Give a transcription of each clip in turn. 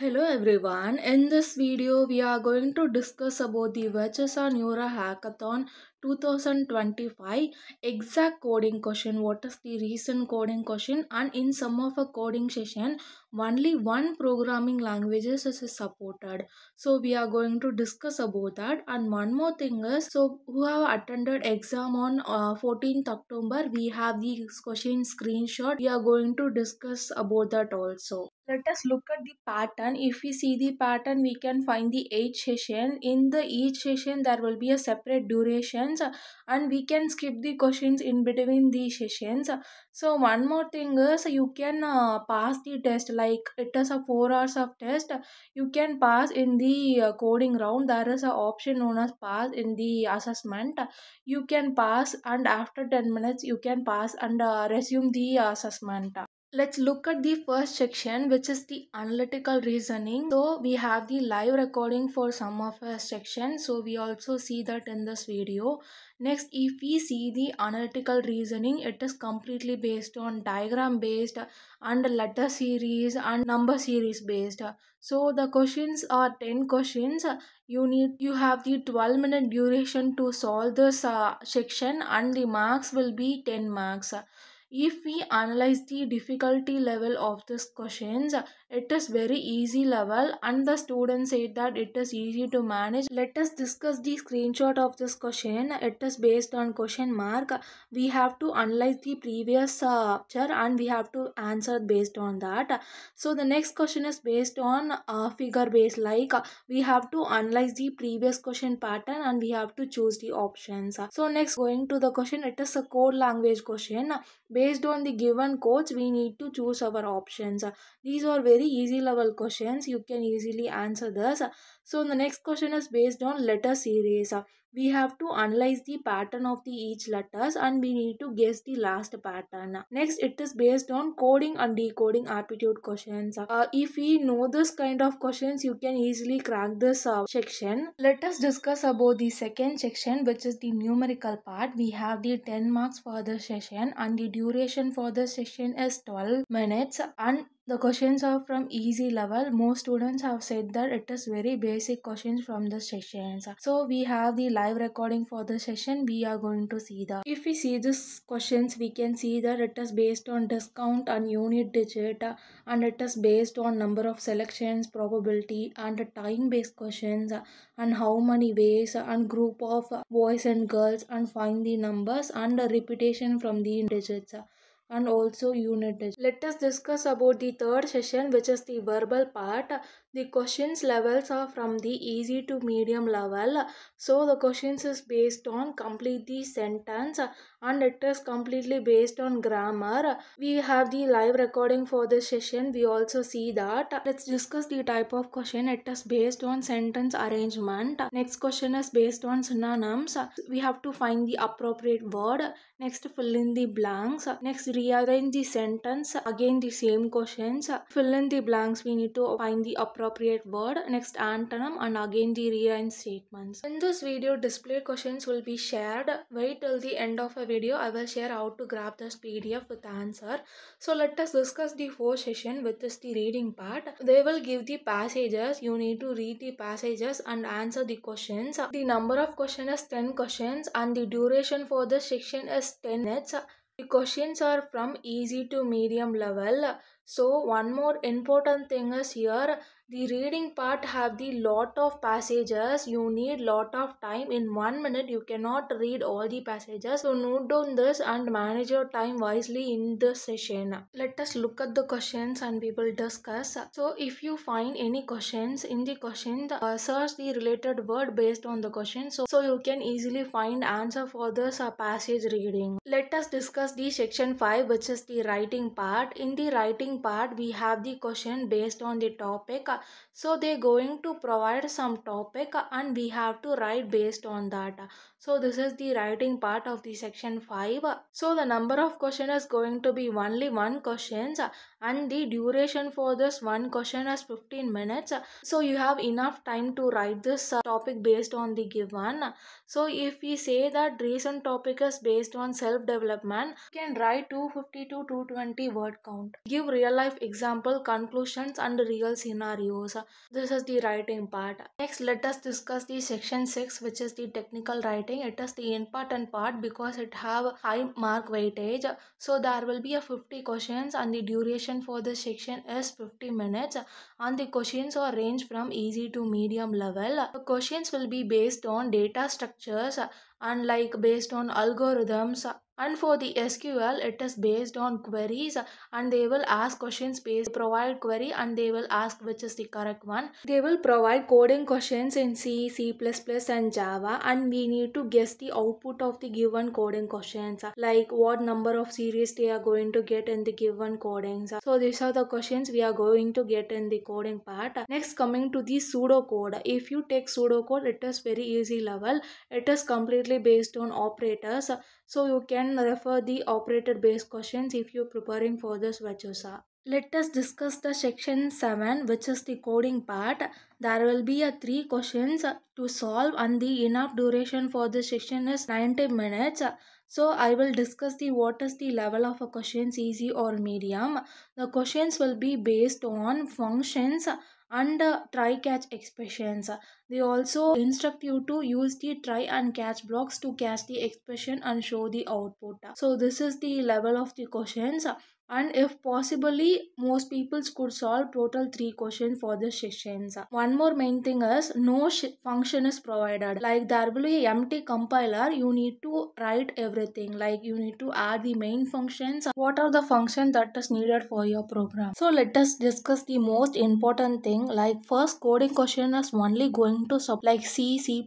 Hello everyone. In this video, we are going to discuss about the Virtusa Neural Hackathon 2025 exact coding question. What is the recent coding question? And in some of a coding session, only one programming languages is supported. So we are going to discuss about that. And one more thing is, so who have attended exam on uh, 14th October, we have the question screenshot. We are going to discuss about that also let us look at the pattern. If we see the pattern we can find the each session. In the each session there will be a separate durations and we can skip the questions in between the sessions. So one more thing is you can uh, pass the test. Like it is a 4 hours of test. You can pass in the uh, coding round. There is a option known as pass in the assessment. You can pass and after 10 minutes you can pass and uh, resume the assessment Let's look at the first section which is the analytical reasoning. So we have the live recording for some of our sections. So we also see that in this video. Next if we see the analytical reasoning it is completely based on diagram based and letter series and number series based. So the questions are 10 questions. You need you have the 12 minute duration to solve this uh, section and the marks will be 10 marks if we analyze the difficulty level of these questions it is very easy level and the student said that it is easy to manage. Let us discuss the screenshot of this question. It is based on question mark. We have to analyze the previous uh, and we have to answer based on that. So the next question is based on uh, figure based like we have to analyze the previous question pattern and we have to choose the options. So next going to the question it is a code language question. Based on the given codes we need to choose our options. These are very easy level questions. You can easily answer this. So the next question is based on letter series we have to analyze the pattern of the each letters and we need to guess the last pattern. Next it is based on coding and decoding aptitude questions. Uh, if we know this kind of questions you can easily crack this uh, section. Let us discuss about the second section which is the numerical part. We have the 10 marks for the session and the duration for the session is 12 minutes. And the questions are from easy level. Most students have said that it is very basic questions from the sessions. So we have the live recording for the session we are going to see that if we see this questions we can see that it is based on discount and unit digit and it is based on number of selections probability and time based questions and how many ways and group of boys and girls and find the numbers and repetition from the digits and also unit digit. Let us discuss about the third session which is the verbal part. The questions levels are from the easy to medium level. So the questions is based on complete the sentence and it is completely based on grammar. We have the live recording for this session. We also see that. Let's discuss the type of question. It is based on sentence arrangement. Next question is based on synonyms. We have to find the appropriate word. Next fill in the blanks. Next rearrange the sentence. Again the same questions. Fill in the blanks. We need to find the appropriate word. Next antonym and again the rearrange statements. In this video display questions will be shared. Wait till the end of a video I will share how to grab this PDF with answer. So let us discuss the fourth session with this the reading part. They will give the passages. You need to read the passages and answer the questions. The number of questions is 10 questions and the duration for this section is 10 minutes. The questions are from easy to medium level. So one more important thing is here the reading part have the lot of passages. You need lot of time. In one minute you cannot read all the passages. So note down this and manage your time wisely in this session. Let us look at the questions and we will discuss. So if you find any questions in the question uh, search the related word based on the question. So, so you can easily find answer for this uh, passage reading. Let us discuss the section 5 which is the writing part. In the writing part we have the question based on the topic. So they're going to provide some topic and we have to write based on that. So this is the writing part of the section 5 so the number of question is going to be only one questions and the duration for this one question is 15 minutes. So you have enough time to write this topic based on the given. So if we say that recent topic is based on self development you can write 250 to 220 word count. Give real life example, conclusions and real scenarios. This is the writing part. Next, let us discuss the section 6 which is the technical writing. It is the important part because it have high mark weightage. So there will be a 50 questions and the duration for this section is 50 minutes and the questions are range from easy to medium level. The questions will be based on data structures and like based on algorithms and for the SQL it is based on queries and they will ask questions based provide query and they will ask which is the correct one. They will provide coding questions in C, C++ and Java and we need to guess the output of the given coding questions like what number of series they are going to get in the given codings. So these are the questions we are going to get in the coding part. Next coming to the pseudocode. If you take pseudocode it is very easy level. It is completely based on operators. So you can refer the operator based questions if you're preparing for this Virtusa. Let us discuss the section 7 which is the coding part. There will be a three questions to solve and the enough duration for this section is 90 minutes. So I will discuss the what is the level of a questions easy or medium. The questions will be based on functions and uh, try catch expressions. They also instruct you to use the try and catch blocks to catch the expression and show the output. So this is the level of the questions and if possibly most people could solve total three questions for the sessions. One more main thing is no function is provided. Like there will be empty compiler. You need to write everything. Like you need to add the main functions. What are the functions that is needed for your program? So let us discuss the most important thing. Like first coding question is only going to sub like c c++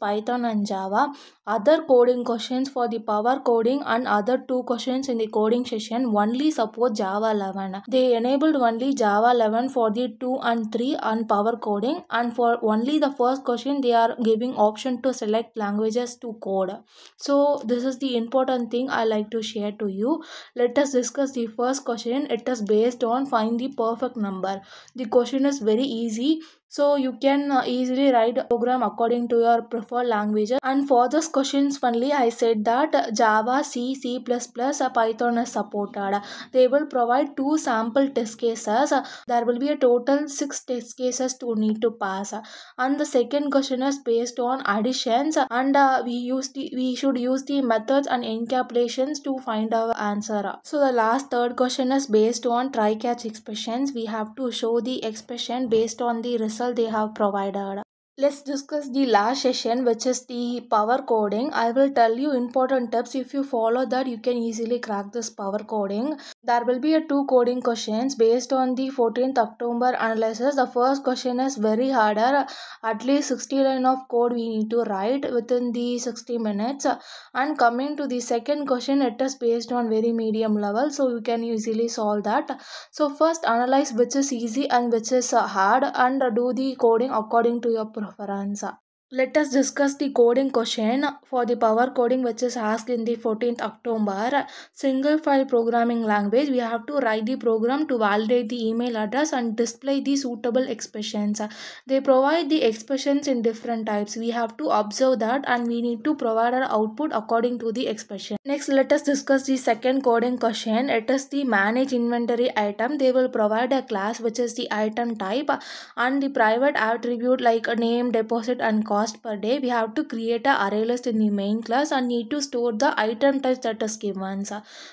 python and java. Other coding questions for the power coding and other two questions in the coding session only support Java 11. They enabled only Java 11 for the 2 and 3 and power coding and for only the first question they are giving option to select languages to code. So this is the important thing I like to share to you. Let us discuss the first question. It is based on find the perfect number. The question is very easy so you can uh, easily write a program according to your preferred language. And for this questions only, I said that Java, C, C++, uh, Python is supported. They will provide two sample test cases. There will be a total six test cases to need to pass. And the second question is based on additions and uh, we use the we should use the methods and encapsulations to find our answer. So the last third question is based on try catch expressions. We have to show the expression based on the result they have provided. Let's discuss the last session which is the power coding. I will tell you important tips. If you follow that you can easily crack this power coding. There will be a two coding questions based on the 14th October analysis. The first question is very harder. At least 60 line of code we need to write within the 60 minutes. And coming to the second question it is based on very medium level so you can easily solve that. So first analyze which is easy and which is hard and do the coding according to your preference. Let us discuss the coding question for the power coding which is asked in the 14th October. Single file programming language. We have to write the program to validate the email address and display the suitable expressions. They provide the expressions in different types. We have to observe that and we need to provide our output according to the expression. Next let us discuss the second coding question. It is the manage inventory item. They will provide a class which is the item type and the private attribute like name, deposit and cost cost per day we have to create a array list in the main class and need to store the item types that is given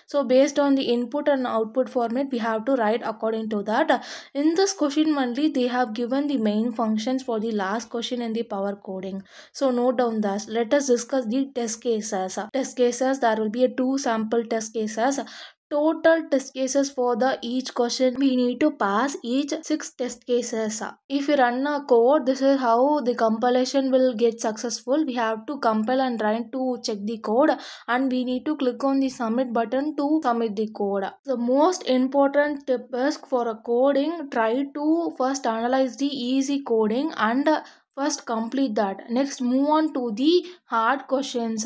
so based on the input and output format we have to write according to that. In this question only they have given the main functions for the last question in the power coding. So note down this let us discuss the test cases. Test cases there will be a two sample test cases total test cases for the each question we need to pass each six test cases. If we run a code this is how the compilation will get successful. We have to compile and run to check the code and we need to click on the submit button to submit the code. The most important tip is for a coding try to first analyze the easy coding and first complete that. Next move on to the hard questions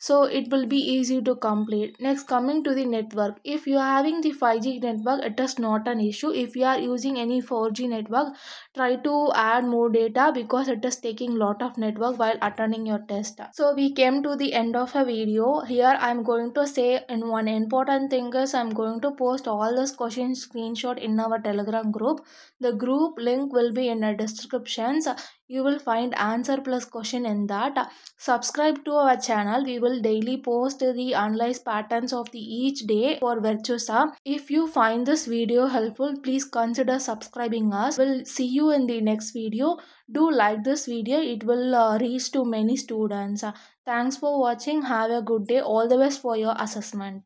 so it will be easy to complete. Next coming to the network. If you are having the 5g network it is not an issue. If you are using any 4g network try to add more data because it is taking lot of network while attending your test. So we came to the end of a video. Here i'm going to say in one important thing is i'm going to post all those questions screenshot in our telegram group. The group link will be in the descriptions you will find answer plus question in that. Subscribe to our channel. We will daily post the analyze patterns of the each day for virtusa if you find this video helpful please consider subscribing us. We'll see you in the next video. Do like this video. It will uh, reach to many students. Thanks for watching. Have a good day. All the best for your assessment